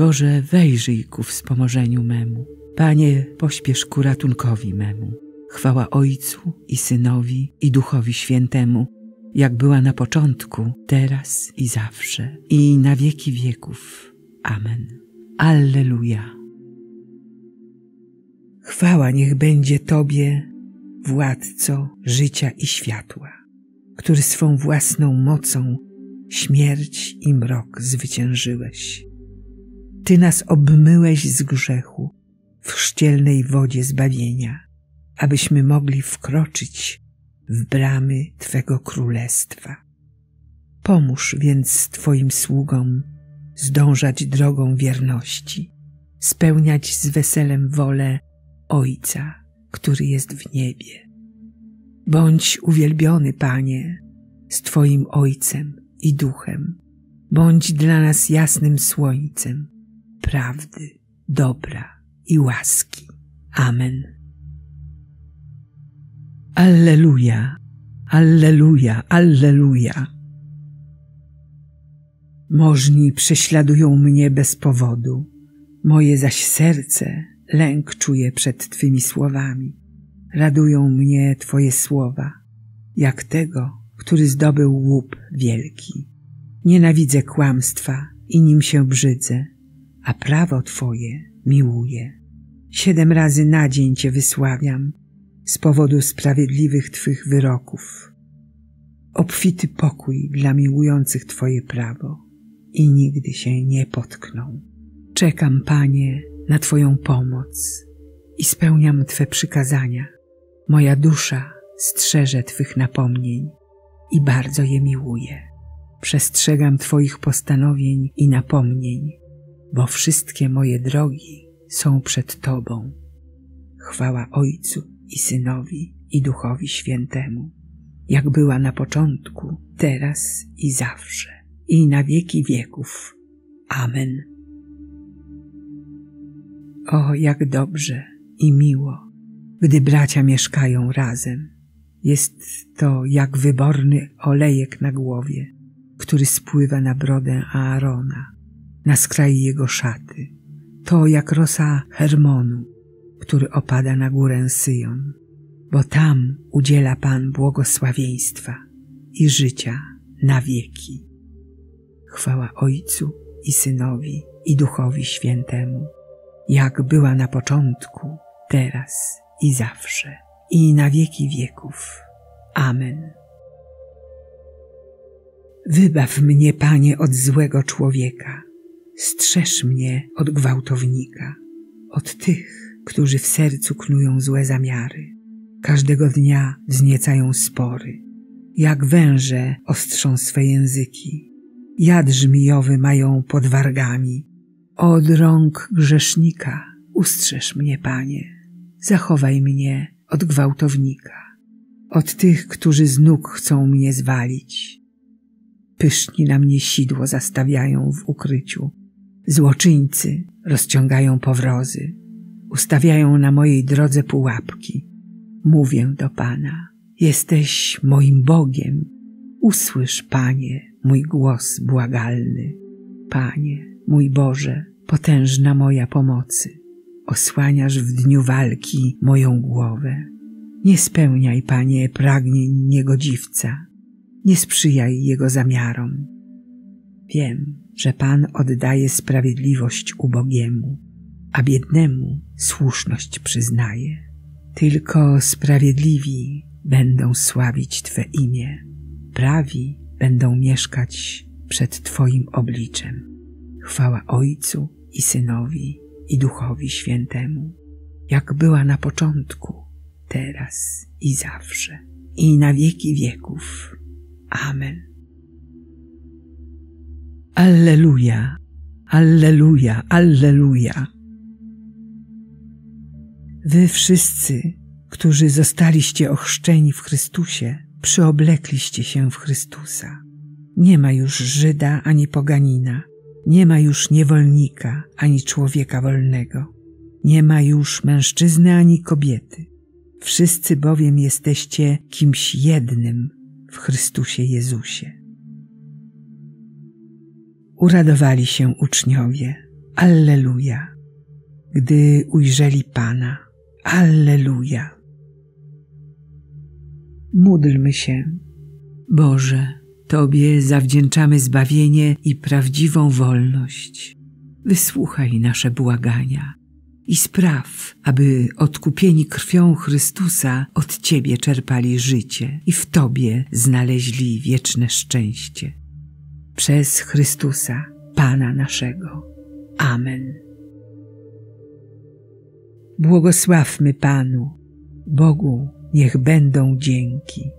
Boże, wejrzyj ku wspomożeniu memu. Panie, pośpiesz ku ratunkowi memu. Chwała Ojcu i Synowi i Duchowi Świętemu, jak była na początku, teraz i zawsze, i na wieki wieków. Amen. Alleluja. Chwała niech będzie Tobie, Władco życia i światła, który swą własną mocą śmierć i mrok zwyciężyłeś. Ty nas obmyłeś z grzechu w chrzcielnej wodzie zbawienia, abyśmy mogli wkroczyć w bramy Twego Królestwa. Pomóż więc Twoim sługom zdążać drogą wierności, spełniać z weselem wolę Ojca, który jest w niebie. Bądź uwielbiony, Panie, z Twoim Ojcem i Duchem. Bądź dla nas jasnym słońcem prawdy, dobra i łaski. Amen. Alleluja, Alleluja, Alleluja. Możni prześladują mnie bez powodu, moje zaś serce lęk czuje przed Twymi słowami. Radują mnie Twoje słowa, jak tego, który zdobył łup wielki. Nienawidzę kłamstwa i nim się brzydzę, a prawo Twoje miłuję. Siedem razy na dzień Cię wysławiam z powodu sprawiedliwych Twych wyroków. Obfity pokój dla miłujących Twoje prawo i nigdy się nie potkną. Czekam, Panie, na Twoją pomoc i spełniam Twe przykazania. Moja dusza strzeże Twych napomnień i bardzo je miłuję. Przestrzegam Twoich postanowień i napomnień, bo wszystkie moje drogi są przed Tobą. Chwała Ojcu i Synowi i Duchowi Świętemu, jak była na początku, teraz i zawsze, i na wieki wieków. Amen. O, jak dobrze i miło, gdy bracia mieszkają razem. Jest to jak wyborny olejek na głowie, który spływa na brodę Aarona, na skraj jego szaty. To jak rosa Hermonu, który opada na górę Syjon, bo tam udziela Pan błogosławieństwa i życia na wieki. Chwała Ojcu i Synowi i Duchowi Świętemu jak była na początku, teraz i zawsze, i na wieki wieków. Amen. Wybaw mnie, Panie, od złego człowieka, strzeż mnie od gwałtownika, od tych, którzy w sercu knują złe zamiary. Każdego dnia wzniecają spory, jak węże ostrzą swe języki, jad żmijowy mają pod wargami, od rąk grzesznika ustrzeż mnie, Panie, zachowaj mnie od gwałtownika, od tych, którzy z nóg chcą mnie zwalić. Pyszni na mnie sidło zastawiają w ukryciu, złoczyńcy rozciągają powrozy, ustawiają na mojej drodze pułapki. Mówię do Pana, jesteś moim Bogiem, usłysz, Panie, mój głos błagalny. Panie, mój Boże, potężna moja pomocy, osłaniasz w dniu walki moją głowę. Nie spełniaj, Panie, pragnień niegodziwca, nie sprzyjaj jego zamiarom. Wiem, że Pan oddaje sprawiedliwość ubogiemu, a biednemu słuszność przyznaje. Tylko sprawiedliwi będą sławić Twe imię, prawi będą mieszkać przed Twoim obliczem. Chwała Ojcu i Synowi i Duchowi Świętemu, jak była na początku, teraz i zawsze, i na wieki wieków. Amen. Alleluja, Alleluja, Alleluja. Wy wszyscy, którzy zostaliście ochrzczeni w Chrystusie, przyoblekliście się w Chrystusa. Nie ma już Żyda ani poganina, nie ma już niewolnika ani człowieka wolnego. Nie ma już mężczyzny ani kobiety. Wszyscy bowiem jesteście kimś jednym w Chrystusie Jezusie. Uradowali się uczniowie, Alleluja. Gdy ujrzeli Pana, Alleluja. Módlmy się. Boże, Tobie zawdzięczamy zbawienie i prawdziwą wolność. Wysłuchaj nasze błagania i spraw, aby odkupieni krwią Chrystusa od Ciebie czerpali życie i w Tobie znaleźli wieczne szczęście. Przez Chrystusa, Pana naszego. Amen. Błogosławmy Panu, Bogu niech będą dzięki.